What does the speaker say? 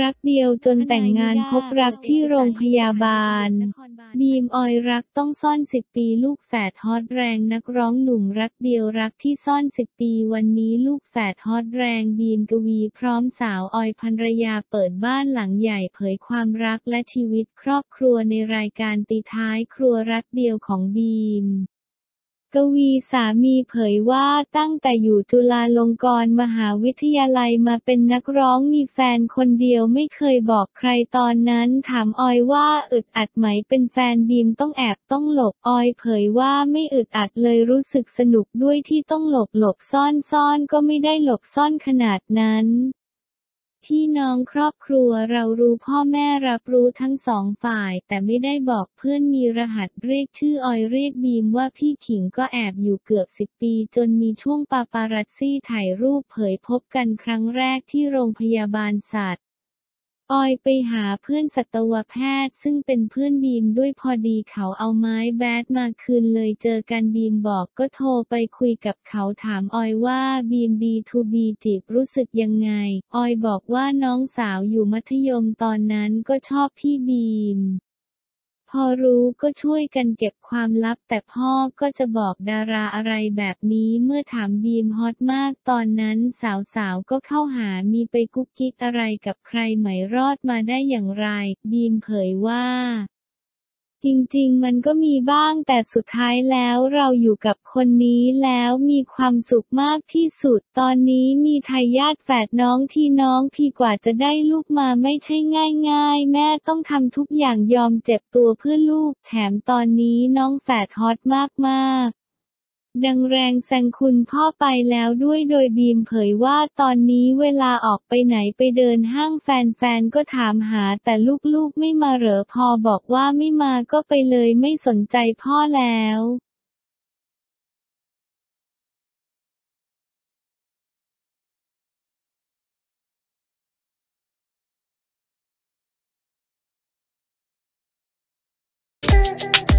รักเดียวจนแต่งงานพบรักที่โรงพยาบาล บีมออยรักต้องซ่อนสิบปีลูกแฝดฮอตแรงนักร้องหนุ่มรักเดียวรักที่ซ่อนสิบปีวันนี้ลูกแฝดฮอตแรงบีมกวีพร้อมสาวออยภรรยาเปิดบ้านหลังใหญ่เผยความรักและชีวิตครอบครัวในรายการตีท้ายครัวรักเดียวของบีม กวีสามีเผยว่าตั้งแต่อยู่จุฬาลงกรณ์มหาวิทยาลัยมาเป็นนักร้องมีแฟนคนเดียวไม่เคยบอกใครตอนนั้นถามออยว่าอึดอัดไหมเป็นแฟนบีมต้องแอบต้องหลบออยเผยว่าไม่อึดอัดเลยรู้สึกสนุกด้วยที่ต้องหลบหลบซ่อนซ่อนก็ไม่ได้หลบซ่อนขนาดนั้น พี่น้องครอบครัวเรารู้พ่อแม่รับรู้ทั้งสองฝ่าย แต่ไม่ได้บอกเพื่อนมีรหัสเรียกชื่อออยเรียกบีมว่าพี่ขิงก็แอบอยู่เกือบสิบปี จนมีช่วงปาปารัสซี่ถ่ายรูปเผยพบกันครั้งแรกที่โรงพยาบาลสัตว์ ออยไปหาเพื่อนสัตวแพทย์ซึ่งเป็นเพื่อนบีมด้วยพอดีเขาเอาไม้แบดมาคืนเลยเจอกันบีมบอกก็โทรไปคุยกับเขาถามออยว่าบีมดีทูบีจีบรู้สึกยังไง ออยบอกว่าน้องสาวอยู่มัธยมตอนนั้นก็ชอบพี่บีม อรู้ก็ช่วยกันเก็บความลับ แต่พ่อก็จะบอกดาราอะไรแบบนี้เมื่อถามบีมฮอตมากตอนนั้นสาวๆก็เข้าหามีไปกุ๊กกิ๊กอะไรกับใครไหมรอดมาได้อย่างไร บีมเผยว่า จริงๆ มันก็มีบ้างแต่สุดท้ายแล้วเราอยู่กับคนนี้แล้วมีความสุขมากที่สุด ตอนนี้มีทายาทแฝดน้องที่น้องพี่กว่าจะได้ลูกมาไม่ใช่ง่ายๆ แม่ต้องทำทุกอย่างยอมเจ็บตัวเพื่อลูก แถมตอนนี้น้องแฝดฮอตมากๆ ดังแรงแซงคุณพ่อไปแล้วด้วยโดยบีมเผยว่าตอนนี้เวลาออกไปไหนไปเดินห้างแฟนๆก็ถามหาแต่ลูกๆไม่มาเหรอพอบอกว่าไม่มาก็ไปเลยไม่สนใจพ่อแล้ว Thank